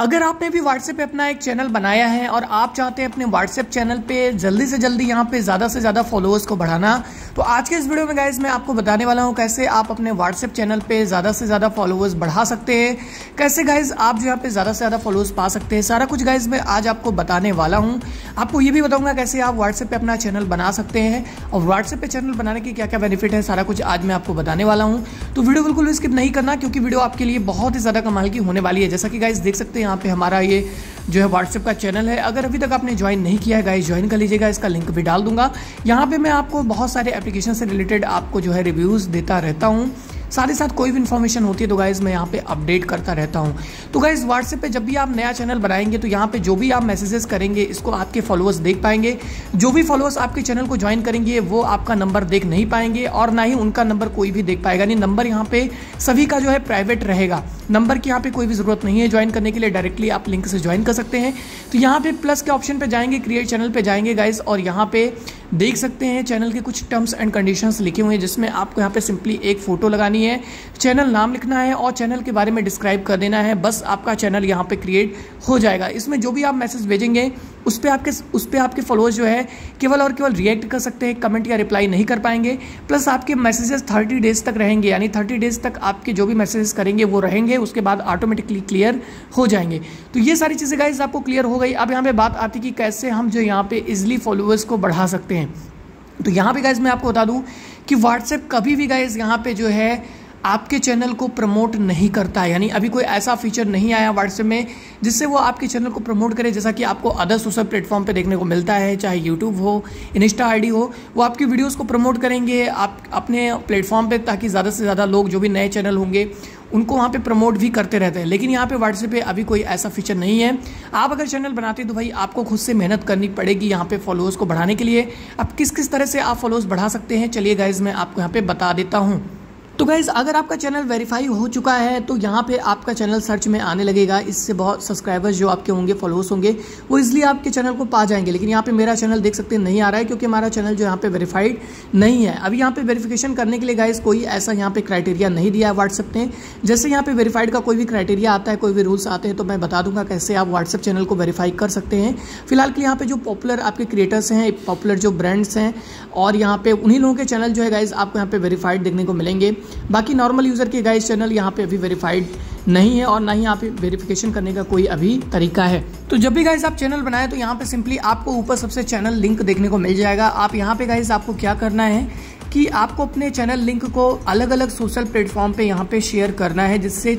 अगर आपने भी व्हाट्सएप पे अपना एक चैनल बनाया है और आप चाहते हैं अपने व्हाट्सएप चैनल पे जल्दी से जल्दी यहाँ पे ज़्यादा से ज़्यादा फॉलोअर्स को बढ़ाना तो आज के इस वीडियो में गाइज़ मैं आपको बताने वाला हूँ कैसे आप अपने व्हाट्सएप चैनल पे ज़्यादा से ज़्यादा फॉलोअर्स बढ़ा सकते हैं, कैसे गाइज़ आप जो यहाँ पे ज़्यादा से ज़्यादा फॉलोअर्स पा सकते हैं, सारा कुछ गाइज़ मैं आज आपको बताने वाला हूँ। आपको ये भी बताऊँगा कैसे आप व्हाट्सएप पे अपना चैनल बना सकते हैं और व्हाट्सएप पे चैनल बनाने के क्या क्या बेनिफिट है, सारा कुछ आज मैं आपको बताने वाला हूँ। तो वीडियो बिल्कुल स्किप नहीं करना, क्योंकि वीडियो आपके लिए बहुत ही ज़्यादा कमाल की होने वाली है। जैसा कि गाइज़ देख सकते हैं यहाँ पे हमारा ये जो है व्हाट्सएप का चैनल है। अगर अभी तक आपने ज्वाइन नहीं किया है गाइस ज्वाइन कर लीजिएगा, इसका लिंक भी डाल दूँगा। यहाँ पे मैं आपको बहुत सारे एप्लीकेशन से रिलेटेड आपको जो है रिव्यूज़ देता रहता हूँ। साथ ही साथ कोई भी इन्फॉर्मेशन होती है तो गाइज़ मैं यहाँ पे अपडेट करता रहता हूँ। तो गाइज़ व्हाट्सएप पे जब भी आप नया चैनल बनाएँगे तो यहाँ पे जो भी आप मैसेजेस करेंगे, इसको आपके फॉलोअर्स देख पाएँगे। जो भी फॉलोअर्स आपके चैनल को ज्वाइन करेंगे, वो आपका नंबर देख नहीं पाएँगे और ना ही उनका नंबर कोई भी देख पाएगा। नहीं नंबर यहाँ पे सभी का जो है प्राइवेट रहेगा। नंबर की यहाँ पे कोई भी ज़रूरत नहीं है ज्वाइन करने के लिए डायरेक्टली आप लिंक से ज्वाइन कर सकते हैं। तो यहाँ पे प्लस के ऑप्शन पे जाएँगे क्रिएट चैनल पे जाएँगे गाइज़ और यहाँ पे देख सकते हैं चैनल के कुछ टर्म्स एंड कंडीशंस लिखे हुए हैं, जिसमें आपको यहाँ पे सिंपली एक फ़ोटो लगानी है। चैनल नाम लिखना है और चैनल के बारे में डिस्क्राइब कर देना है। बस आपका चैनल यहाँ पे क्रिएट हो जाएगा। इसमें जो भी आप मैसेज भेजेंगे उस पर आपके, उस पर आपके फॉलोअर्स जो है, केवल और केवल रिएक्ट कर सकते हैं कमेंट या रिप्लाई नहीं कर पाएँगे। प्लस आपके मैसेजेस थर्टी डेज़ तक रहेंगे, यानी थर्टी डेज़ तक आपके जो भी मैसेजेस करेंगे, वो रहेंगे, उसके बाद ऑटोमेटिकली क्लियर हो जाएँगे। तो ये सारी चीज़ें गाइज़ आपको क्लियर हो गई। अब यहाँ पे बात आती कि कैसे हम जो यहाँ पे इजिली फॉलोअर्स को बढ़ा सकते हैं। तो यहाँ पे गाइज़ मैं आपको बता दूँ कि व्हाट्सएप कभी भी गाइज़ यहाँ पे जो है आपके चैनल को प्रमोट नहीं करता है। यानी अभी कोई ऐसा फीचर नहीं आया व्हाट्सएप में जिससे वो आपके चैनल को प्रमोट करे, जैसा कि आपको अदर सोशल प्लेटफॉर्म पे देखने को मिलता है, चाहे यूट्यूब हो इंस्टा आईडी हो, वो आपकी वीडियोस को प्रमोट करेंगे आप अपने प्लेटफॉर्म पे ताकि ज़्यादा से ज़्यादा लोग जो भी नए चैनल होंगे, उनको वहाँ पे प्रमोट भी करते रहते हैं। लेकिन यहाँ पे व्हाट्सएप पे अभी कोई ऐसा फीचर नहीं है। आप अगर चैनल बनाते हैं तो भाई आपको खुद से मेहनत करनी पड़ेगी यहाँ पे फॉलोअर्स को बढ़ाने के लिए। अब किस किस तरह से आप फॉलोअर्स बढ़ा सकते हैं, चलिए गाइज़ मैं आपको यहाँ पे बता देता हूँ। तो गाइज़ अगर आपका चैनल वेरीफाई हो चुका है तो यहाँ पे आपका चैनल सर्च में आने लगेगा। इससे बहुत सब्सक्राइबर्स जो आपके होंगे फॉलोअर्स होंगे, वो इसलिए आपके चैनल को पा जाएँगे। लेकिन यहाँ पे मेरा चैनल देख सकते नहीं आ रहा है, क्योंकि हमारा चैनल जो यहाँ पे वेरीफाइड नहीं है। अभी यहाँ पे वेरीफिकेशन करने के लिए गाइज़ कोई ऐसा यहाँ पे क्राइटेरिया नहीं दिया है व्हाट्सएप ने। जैसे यहाँ पे वेरीफाइड का कोई भी क्राइटेरिया आता है, कोई भी रूल्स आते हैं तो मैं बता दूँगा कैसे आप व्हाट्सएप चैनल को वेरीफाई कर सकते हैं। फ़िलहाल के यहाँ पे जो पॉपुलर आपके क्रिएटर्स हैं पॉपुलर जो ब्रांड्स हैं, और यहाँ पे उन्हीं लोगों के चैनल जो है गाइज़ आपको यहाँ पे वेरीफाइड देखने को मिलेंगे। बाकी नॉर्मल यूज़र के गाइस चैनल यहाँ पे अभी वेरीफाइड नहीं है और ना ही यहाँ पे वेरिफिकेशन करने का कोई अभी तरीका है। तो जब भी गाइस आप चैनल बनाए तो यहाँ पे सिंपली आपको ऊपर सबसे चैनल लिंक देखने को मिल जाएगा। आप यहाँ पे गाइस आपको क्या करना है कि आपको अपने चैनल लिंक को अलग अलग सोशल प्लेटफॉर्म पे यहाँ पे शेयर करना है, जिससे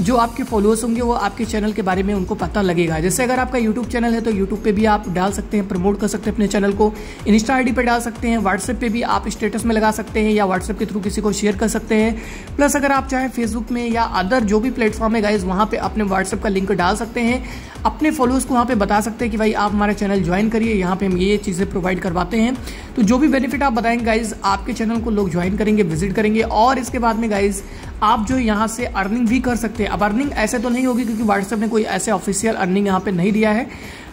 जो आपके फॉलोअर्स होंगे, वो आपके चैनल के बारे में उनको पता लगेगा। जैसे अगर आपका यूट्यूब चैनल है तो यूट्यूब पे भी आप डाल सकते हैं प्रमोट कर सकते हैं अपने चैनल को। इंस्टा आईडी पे डाल सकते हैं व्हाट्सएप पे भी आप स्टेटस में लगा सकते हैं या व्हाट्सएप के थ्रू किसी को शेयर कर सकते हैं। प्लस अगर आप चाहें फेसबुक में या अदर जो भी प्लेटफॉर्म है गाइज़ वहाँ पर अपने व्हाट्सएप का लिंक डाल सकते हैं। अपने फॉलोअर्स को वहाँ पे बता सकते हैं कि भाई, आप हमारा चैनल ज्वाइन करिए, यहाँ पे हम ये चीज़ें प्रोवाइड करवाते हैं। तो जो भी बेनिफिट आप बताएँगे गाइज़ आपके चैनल को लोग ज्वाइन करेंगे विज़िट करेंगे। और इसके बाद में गाइज़ आप जो यहाँ से अर्निंग भी कर सकते हैं। अब अर्निंग ऐसे तो नहीं होगी क्योंकि व्हाट्सएप ने कोई ऐसे ऑफिशियल अर्निंग यहाँ पे नहीं दिया है।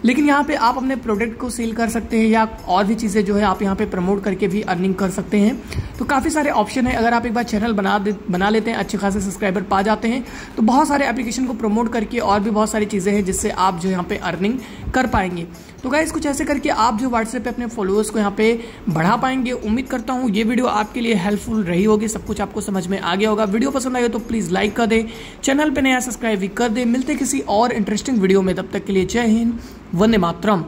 लेकिन यहाँ पे आप अपने प्रोडक्ट को सेल कर सकते हैं या और भी चीज़ें जो है आप यहाँ पे प्रमोट करके भी अर्निंग कर सकते हैं। तो काफ़ी सारे ऑप्शन है। अगर आप एक बार चैनल बना दे, बना लेते हैं, अच्छे खासे सब्सक्राइबर पा जाते हैं तो बहुत सारे एप्लीकेशन को प्रमोट करके और भी बहुत सारी चीज़ें हैं जिससे आप जो यहाँ पे अर्निंग कर पाएँगे। तो गाइज़ कुछ ऐसे करके आप जो व्हाट्सएप पे अपने फॉलोअर्स को यहाँ पे बढ़ा पाएँगे, उम्मीद करता हूँ ये वीडियो आपके लिए हेल्पफुल रही होगी, सब कुछ आपको समझ में आ गया होगा। वीडियो पसंद आए तो प्लीज़ लाइक कर दे चैनल पर नया सब्सक्राइब भी कर दे। मिलते किसी और इंटरेस्टिंग वीडियो में, तब तक के लिए जय हिंद, वंदे मातरम।